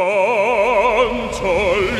강철이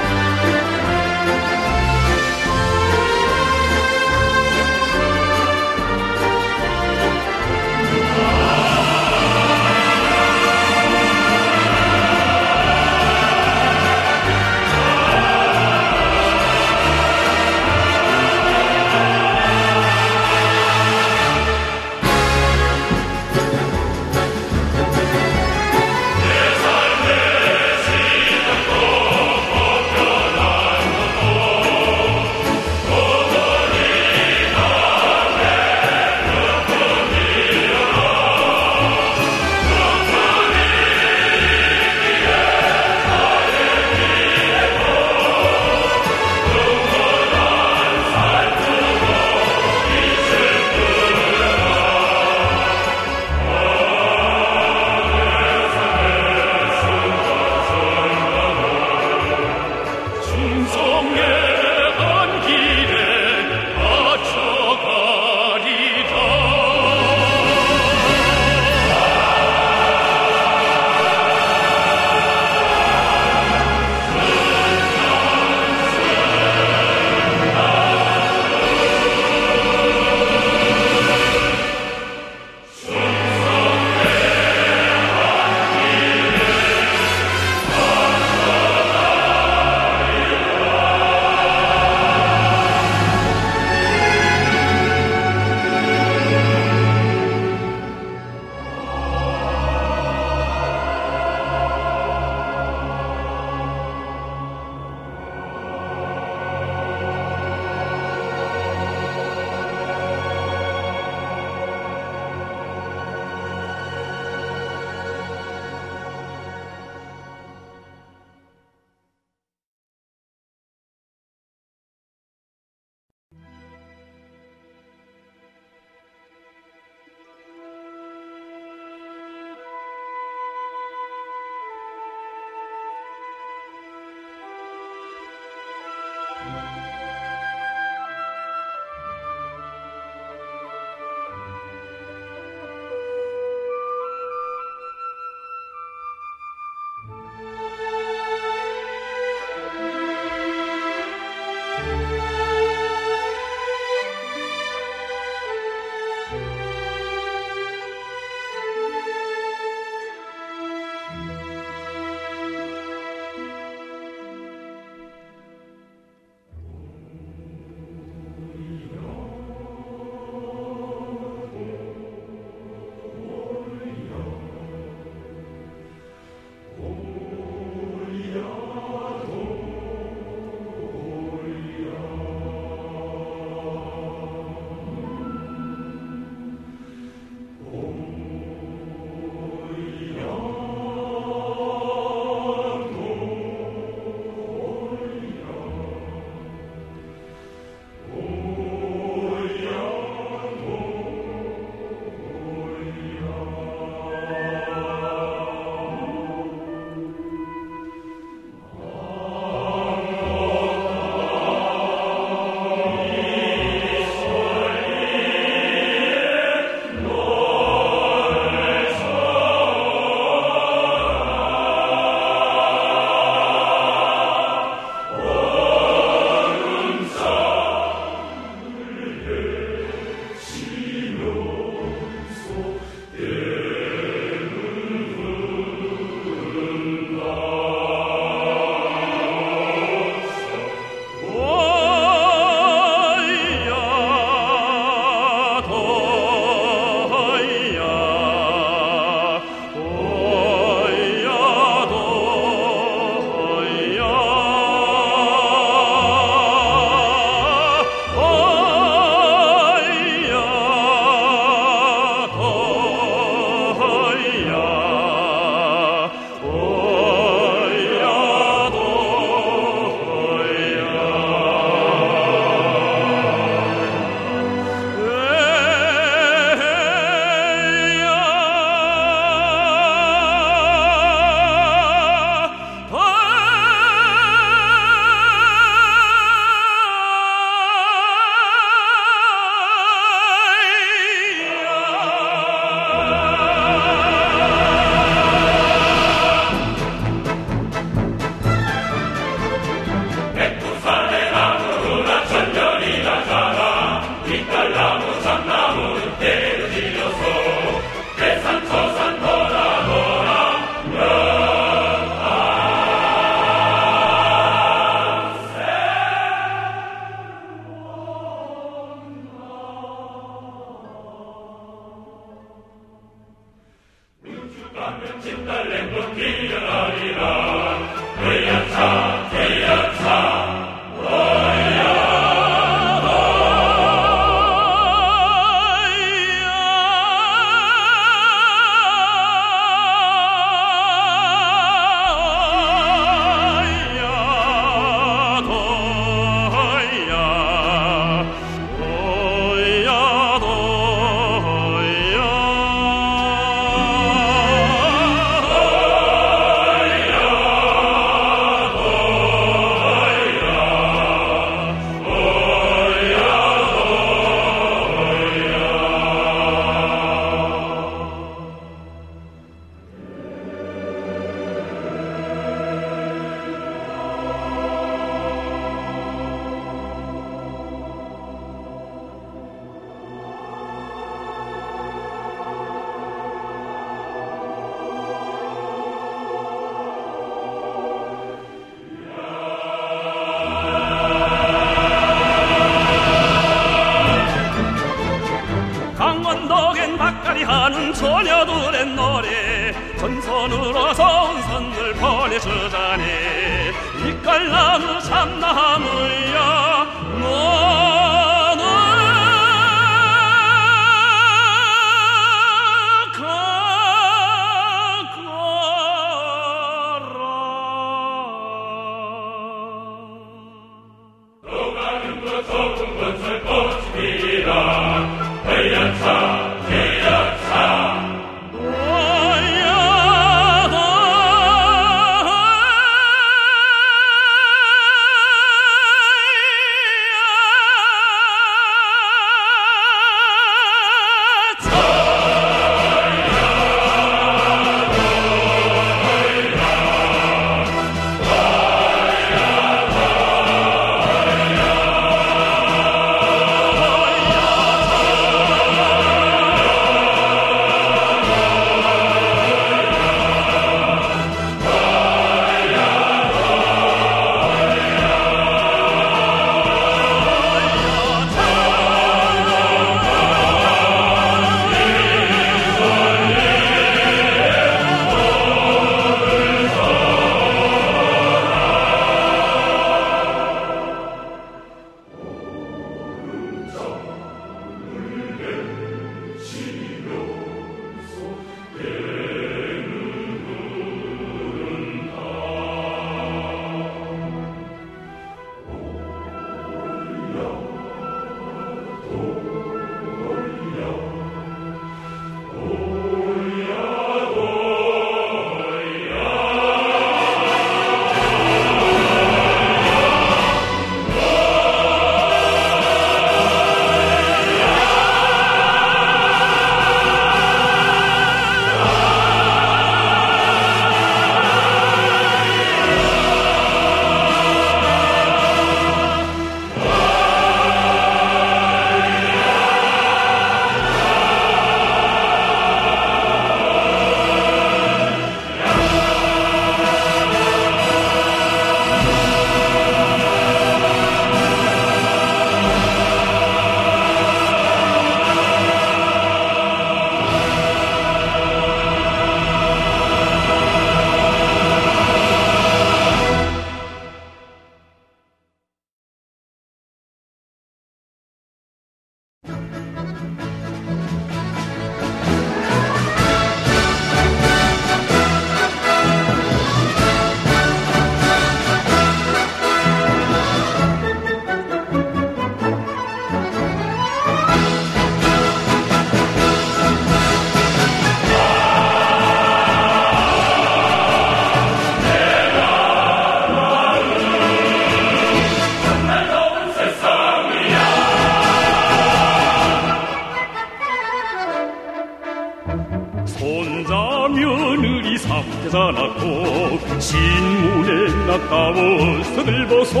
앞에 자랐고 신문에 나가워 서들보소.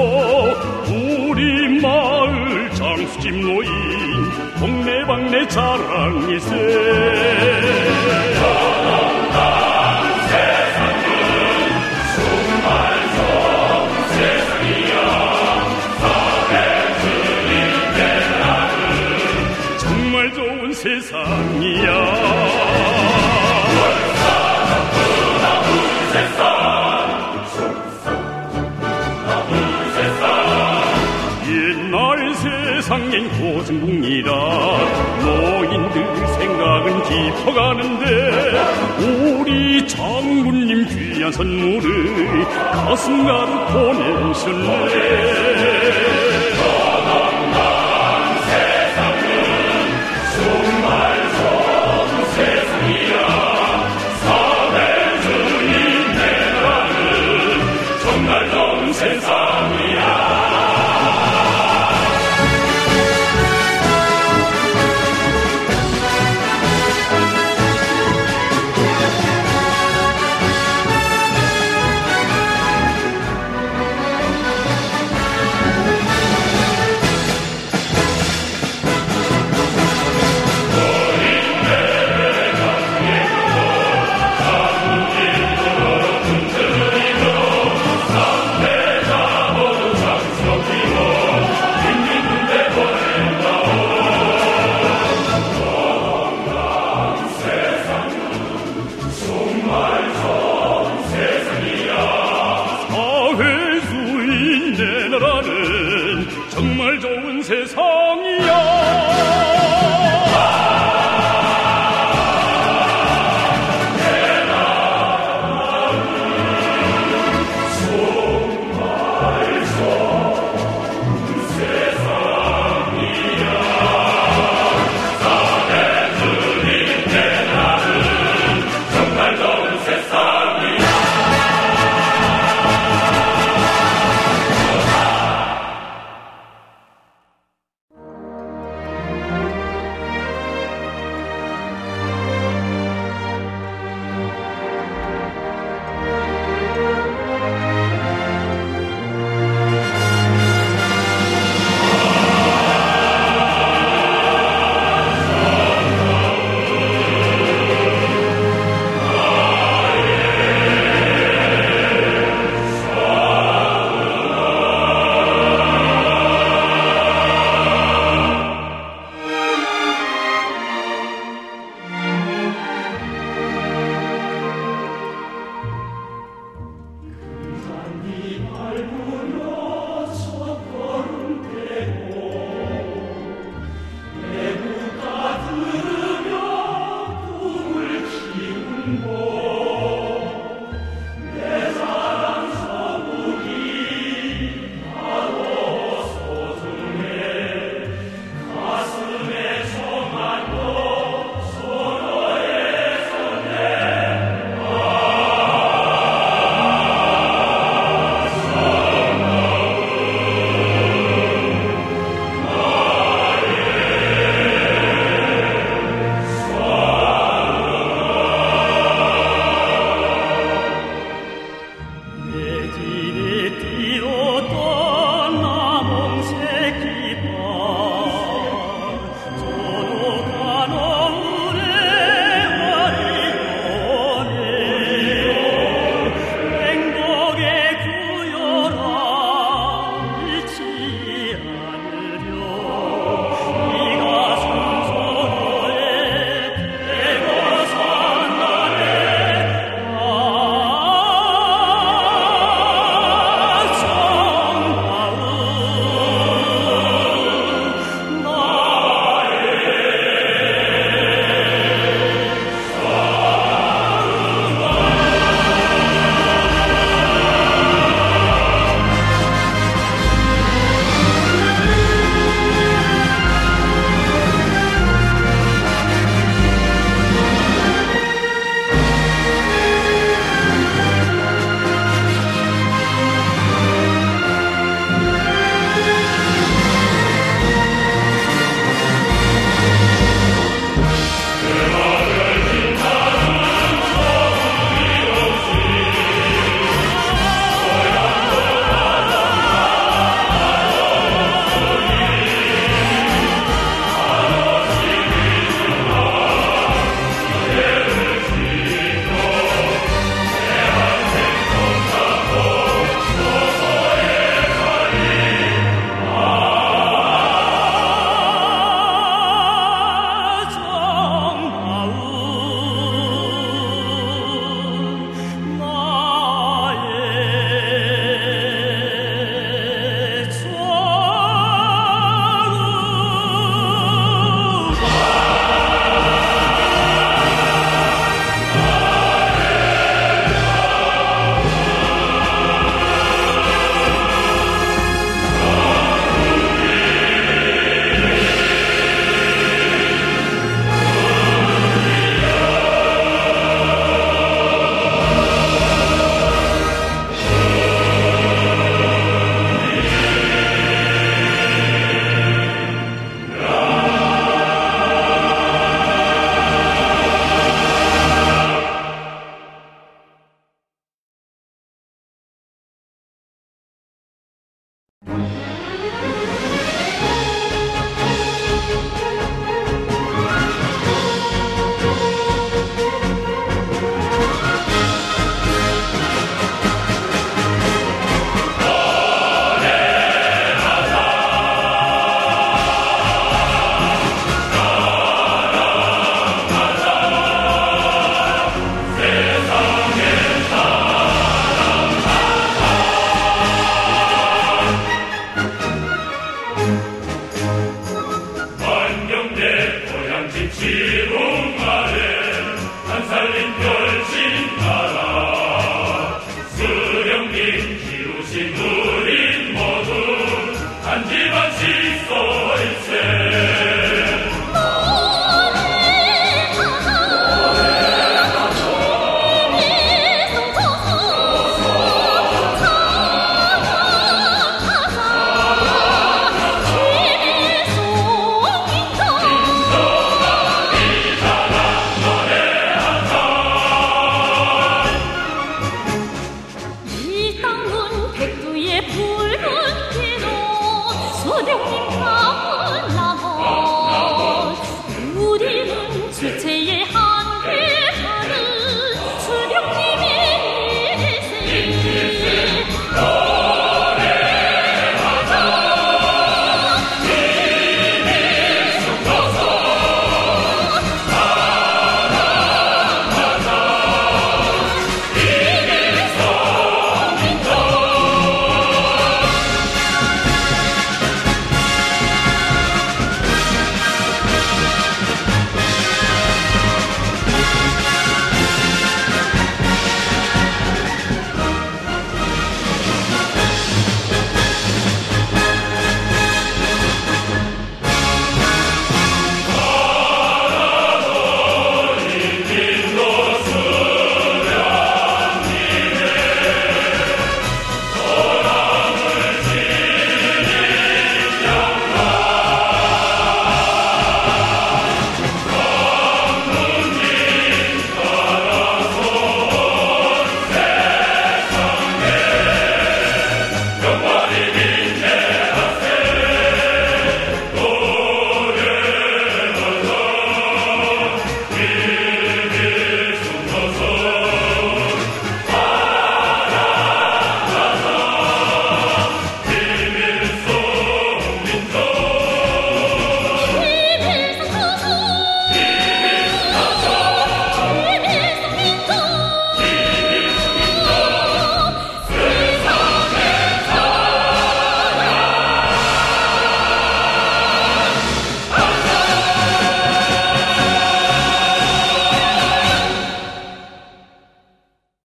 우리 마을 장수집 노인 동네방네 자랑이세. 세상이야. 고승궁이라 노인들 생각은 깊어가는데 우리 장군님 귀한 선물을 가슴 가득 보내셨네